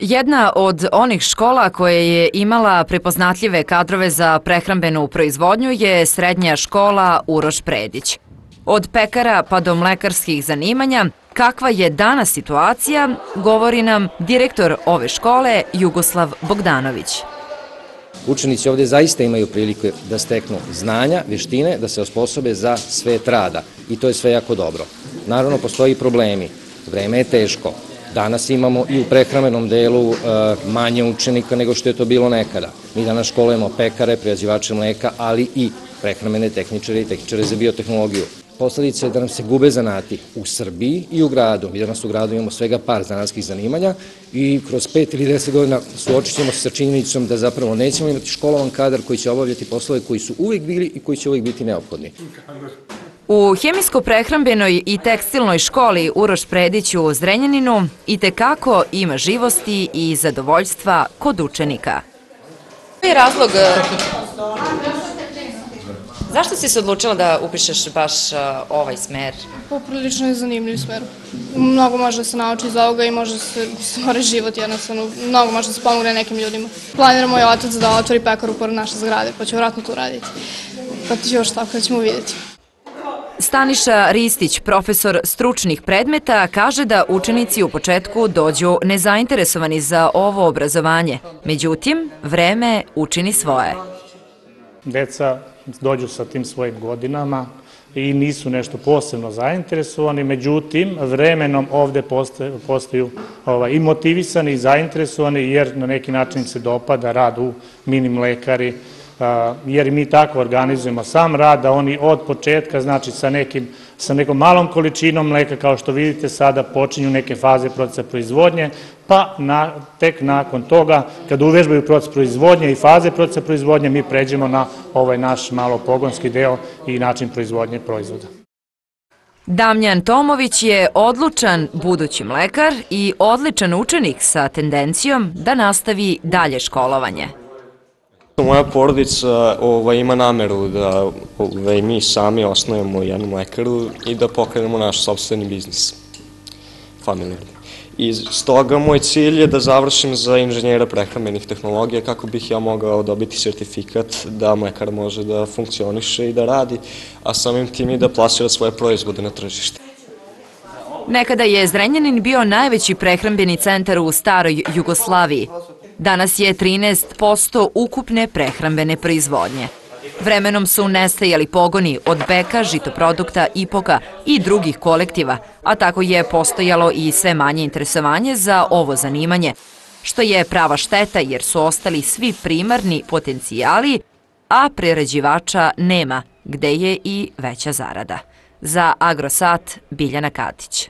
Jedna od onih škola koje je imala prepoznatljive kadrove za prehrambenu proizvodnju je srednja škola Uroš Predić. Od pekara pa do mlekarskih zanimanja, kakva je danas situacija, govori nam direktor ove škole Jugoslav Bogdanović. Učenici ovde zaista imaju priliku da steknu znanja, veštine, da se osposobe za svet rada i to je sve jako dobro. Naravno, postoji problemi. Vreme je teško, Danas imamo i u prehramenom delu e, manje učenika nego što je to bilo nekada. Mi danas školujemo pekare, prejazivače mleka, ali i prehramene tehničare i tehničare za biotehnologiju. Posledica je da nam se gube zanati u Srbiji i u gradu. Mi danas u gradu imamo svega par zanatskih zanimanja i kroz pet ili deset godina suočit ćemo se sa činjenicom da zapravo nećemo imati školovan kadar koji će obavljati poslove koji su uvijek bili i koji će uvijek biti neophodni. U hemijsko-prehrambenoj i tekstilnoj školi Uroš Predić u Zrenjaninu i tekako ima živosti i zadovoljstva kod učenika. Koji je razlog e, Zašto si se odlučila da upišeš baš uh, ovaj smer? Poprilično je zanimljiv smer. Mnogo može da se nauči iz ovoga i može da se stvore život jednostavno. Mnogo može da se pomogne nekim ljudima. Planira moj otac da otvori pekaru pored naše zgrade, pa će vratno to raditi. Pa ti još tako da ćemo vidjeti. Staniša Ristić, profesor stručnih predmeta, kaže da učenici u početku dođu nezainteresovani za ovo obrazovanje. Međutim, vreme učini svoje. Deca dođu sa tim svojim godinama i nisu nešto posebno zainteresovani, međutim, vremenom ovde postaju ovaj, i motivisani i zainteresovani, jer na neki način se dopada rad u mini mlekari, jer mi tako organizujemo sam rad, da oni od početka, znači sa nekim sa nekom malom količinom mleka, kao što vidite sada počinju neke faze procesa proizvodnje, pa tek nakon toga, kada uvežbaju proces proizvodnje i faze procesa proizvodnje, mi pređemo na ovaj naš malo pogonski deo i način proizvodnje proizvoda. Damljan Tomović je odlučan budući mlekar i odličan učenik sa tendencijom da nastavi dalje školovanje. Moja porodica ovaj, ima nameru da ovaj, mi sami osnovimo jednu mlekaru i da pokrenemo naš sobstveni biznis, familijarni. I stoga moj cilj je da završim za inženjera prehrambenih tehnologija kako bih ja mogao dobiti sertifikat da mlekar može da funkcioniše i da radi, a samim tim i da plasira svoje proizvode na tržište. Nekada je Zrenjanin bio najveći prehrambeni centar u staroj Jugoslaviji. Danas je 13% ukupne prehrambene proizvodnje. Vremenom su nestajali pogoni od beka, žitoprodukta, ipoka i drugih kolektiva, a tako je postojalo i sve manje interesovanje za ovo zanimanje, što je prava šteta jer su ostali svi primarni potencijali, a prerađivača nema, gde je i veća zarada. Za Agrosat, Biljana Katić.